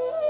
Ooh.